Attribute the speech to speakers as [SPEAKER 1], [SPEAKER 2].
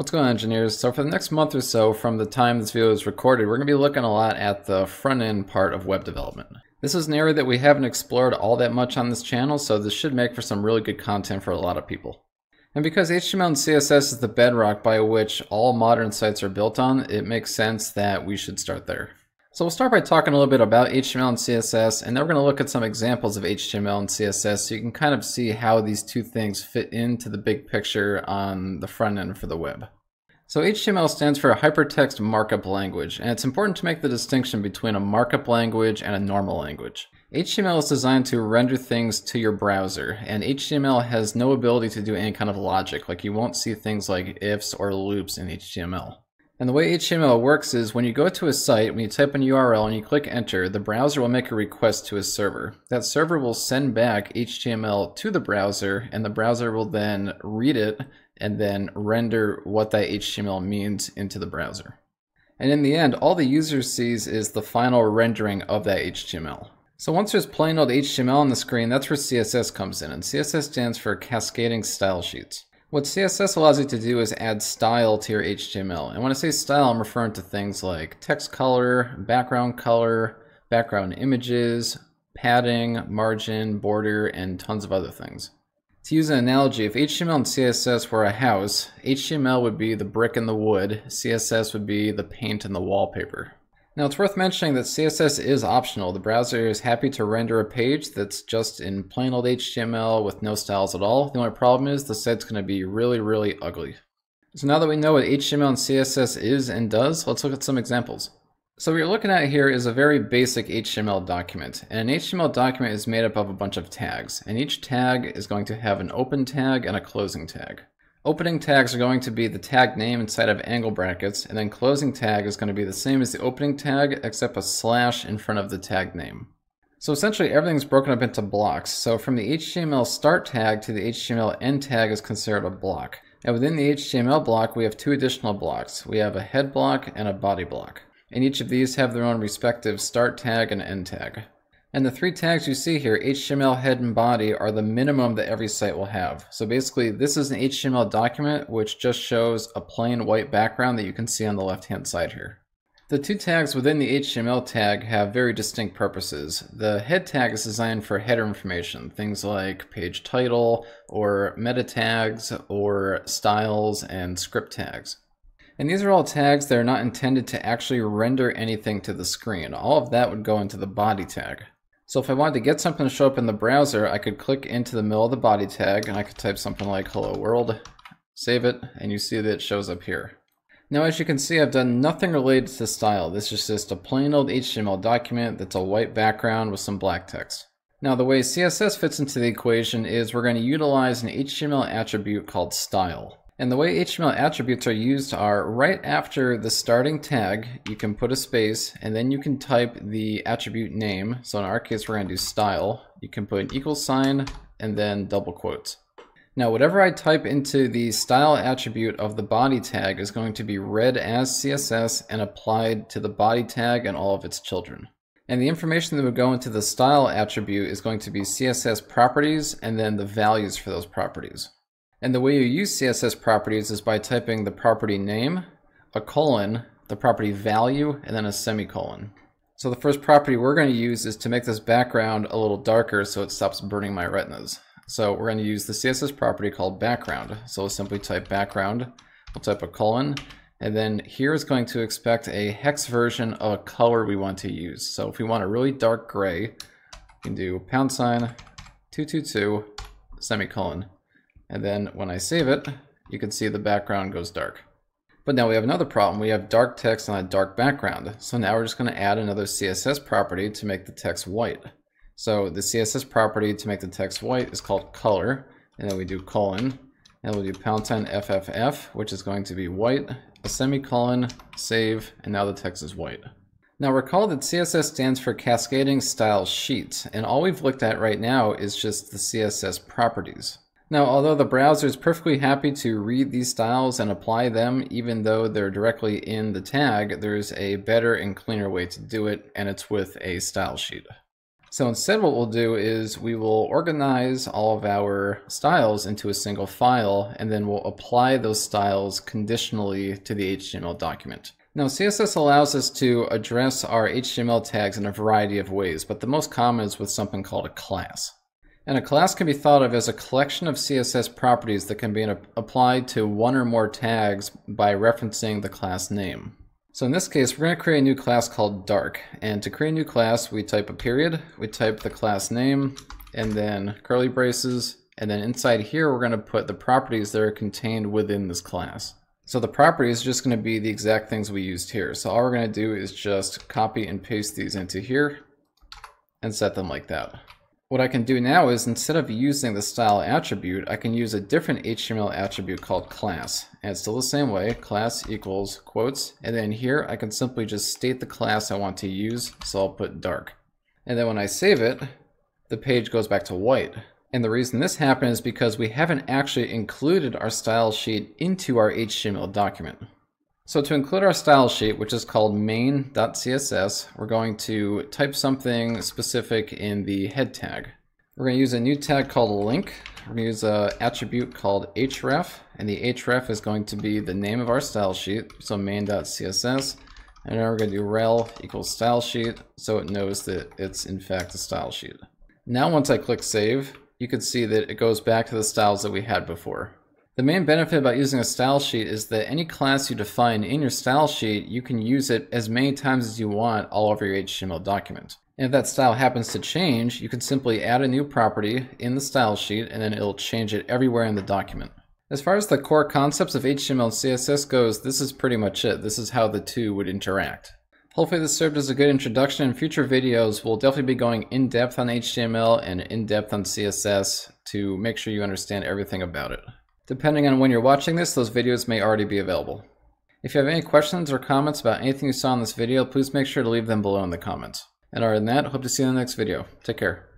[SPEAKER 1] What's going on engineers? So for the next month or so from the time this video is recorded, we're going to be looking a lot at the front end part of web development. This is an area that we haven't explored all that much on this channel, so this should make for some really good content for a lot of people. And because HTML and CSS is the bedrock by which all modern sites are built on, it makes sense that we should start there. So we'll start by talking a little bit about HTML and CSS, and then we're going to look at some examples of HTML and CSS so you can kind of see how these two things fit into the big picture on the front end for the web. So HTML stands for Hypertext Markup Language, and it's important to make the distinction between a markup language and a normal language. HTML is designed to render things to your browser, and HTML has no ability to do any kind of logic, like you won't see things like ifs or loops in HTML. And the way HTML works is when you go to a site, when you type in URL and you click enter, the browser will make a request to a server. That server will send back HTML to the browser and the browser will then read it and then render what that HTML means into the browser. And in the end, all the user sees is the final rendering of that HTML. So once there's plain old HTML on the screen, that's where CSS comes in, and CSS stands for Cascading Style Sheets. What CSS allows you to do is add style to your HTML. And when I say style, I'm referring to things like text color, background color, background images, padding, margin, border, and tons of other things. To use an analogy, if HTML and CSS were a house, HTML would be the brick and the wood, CSS would be the paint and the wallpaper. Now it's worth mentioning that CSS is optional. The browser is happy to render a page that's just in plain old HTML with no styles at all. The only problem is the site's going to be really, really ugly. So now that we know what HTML and CSS is and does, let's look at some examples. So what you're looking at here is a very basic HTML document. And an HTML document is made up of a bunch of tags. And each tag is going to have an open tag and a closing tag. Opening tags are going to be the tag name inside of angle brackets, and then closing tag is going to be the same as the opening tag, except a slash in front of the tag name. So essentially everything's broken up into blocks. So from the HTML start tag to the HTML end tag is considered a block. And within the HTML block, we have two additional blocks. We have a head block and a body block. And each of these have their own respective start tag and end tag. And the three tags you see here, HTML, head, and body, are the minimum that every site will have. So basically, this is an HTML document which just shows a plain white background that you can see on the left-hand side here. The two tags within the HTML tag have very distinct purposes. The head tag is designed for header information, things like page title, or meta tags, or styles, and script tags. And these are all tags that are not intended to actually render anything to the screen. All of that would go into the body tag. So if I wanted to get something to show up in the browser, I could click into the middle of the body tag and I could type something like hello world, save it, and you see that it shows up here. Now as you can see, I've done nothing related to style. This is just a plain old HTML document that's a white background with some black text. Now the way CSS fits into the equation is we're going to utilize an HTML attribute called style. And the way HTML attributes are used are right after the starting tag, you can put a space and then you can type the attribute name. So in our case, we're going to do style. You can put an equal sign and then double quotes. Now, whatever I type into the style attribute of the body tag is going to be read as CSS and applied to the body tag and all of its children. And the information that would go into the style attribute is going to be CSS properties and then the values for those properties. And the way you use CSS properties is by typing the property name, a colon, the property value, and then a semicolon. So the first property we're going to use is to make this background a little darker so it stops burning my retinas. So we're going to use the CSS property called background. So we'll simply type background, we'll type a colon, and then here is going to expect a hex version of a color we want to use. So if we want a really dark gray, we can do pound sign 222 semicolon. And then when I save it, you can see the background goes dark. But now we have another problem. We have dark text on a dark background. So now we're just going to add another CSS property to make the text white. So the CSS property to make the text white is called color. And then we do colon. And we'll do pound sign FFF, which is going to be white, a semicolon, save, and now the text is white. Now recall that CSS stands for Cascading Style Sheets, and all we've looked at right now is just the CSS properties. Now, although the browser is perfectly happy to read these styles and apply them even though they're directly in the tag, there's a better and cleaner way to do it, and it's with a style sheet. So instead what we'll do is we will organize all of our styles into a single file and then we'll apply those styles conditionally to the HTML document. Now CSS allows us to address our HTML tags in a variety of ways, but the most common is with something called a class. And a class can be thought of as a collection of CSS properties that can be applied to one or more tags by referencing the class name. So in this case, we're going to create a new class called dark. And to create a new class, we type a period, we type the class name, and then curly braces, and then inside here, we're going to put the properties that are contained within this class. So the property is just going to be the exact things we used here. So all we're going to do is just copy and paste these into here and set them like that. What I can do now is instead of using the style attribute, I can use a different HTML attribute called class. And it's still the same way, class equals quotes. And then here I can simply just state the class I want to use. So I'll put dark. And then when I save it, the page goes back to white. And the reason this happened is because we haven't actually included our style sheet into our HTML document. So to include our style sheet, which is called main.css, we're going to type something specific in the head tag. We're going to use a new tag called link. We're going to use an attribute called href, and the href is going to be the name of our style sheet, so main.css. And now we're going to do rel equals style sheet, so it knows that it's in fact a style sheet. Now once I click save, you can see that it goes back to the styles that we had before. The main benefit about using a style sheet is that any class you define in your style sheet, you can use it as many times as you want all over your HTML document. And if that style happens to change, you can simply add a new property in the style sheet and then it'll change it everywhere in the document. As far as the core concepts of HTML and CSS goes, this is pretty much it. This is how the two would interact. Hopefully this served as a good introduction. In future videos, we'll definitely be going in depth on HTML and in depth on CSS to make sure you understand everything about it. Depending on when you're watching this, those videos may already be available. If you have any questions or comments about anything you saw in this video, please make sure to leave them below in the comments. And other than that, hope to see you in the next video. Take care.